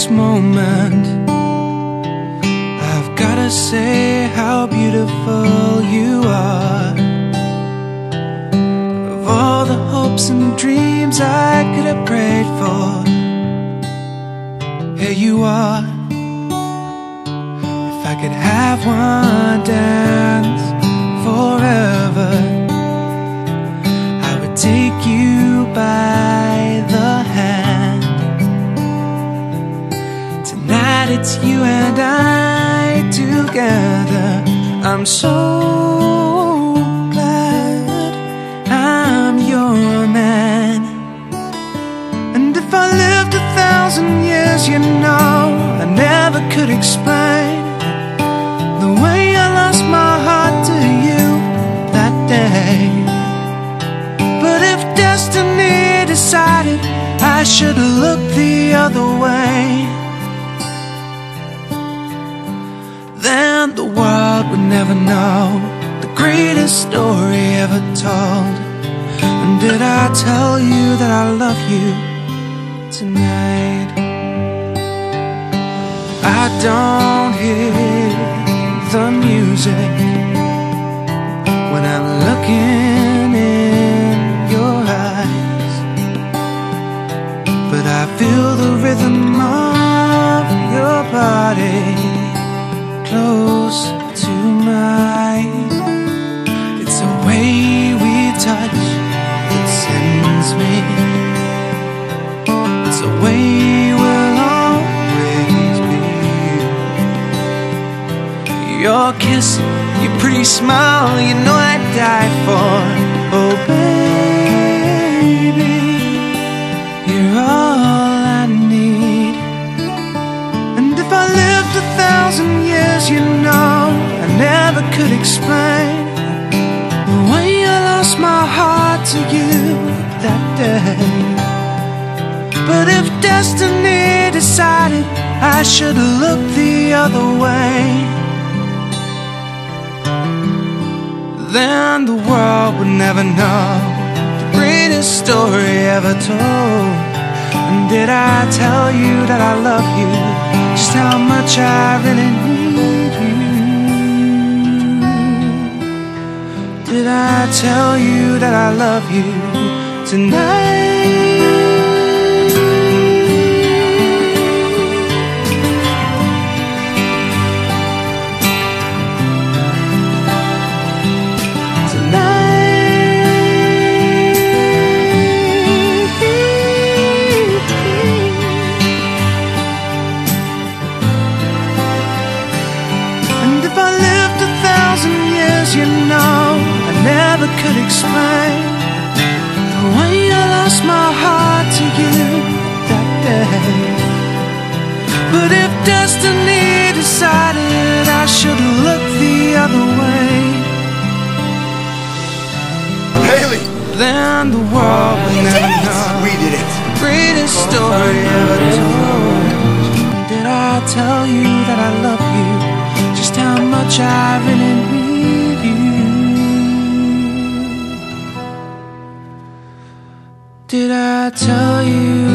this moment. I've gotta say how beautiful you are. Of all the hopes and dreams I could have prayed for, here you are. If I could have one dance forever, I would take you by the hand. It's you and I together. I'm so glad I'm your man. And if I lived a thousand years, you know, I never could explain the way I lost my heart to you that day. But if destiny decided I should look the other way, then the world would never know the greatest story ever told. And did I tell you that I love you tonight? I don't hear the music when I'm looking in your eyes, but I feel the rhythm of your body close to mine. It's the way we touch that sends me. It's the way we'll always be. Your kiss, your pretty smile, you know I'd die for. Oh, baby, you're all could explain the way I lost my heart to you that day. But if destiny decided I should look the other way, then the world would never know the greatest story ever told. And did I tell you that I love you? Just how much I really tell you that I love you tonight? And if I lived a thousand years, you know, never could explain the way I lost my heart to you that day. But if destiny decided I should look the other way, Haley! then the world would never know We did it. greatest story ever told. Did I tell you that I love you? Just how much I really tell you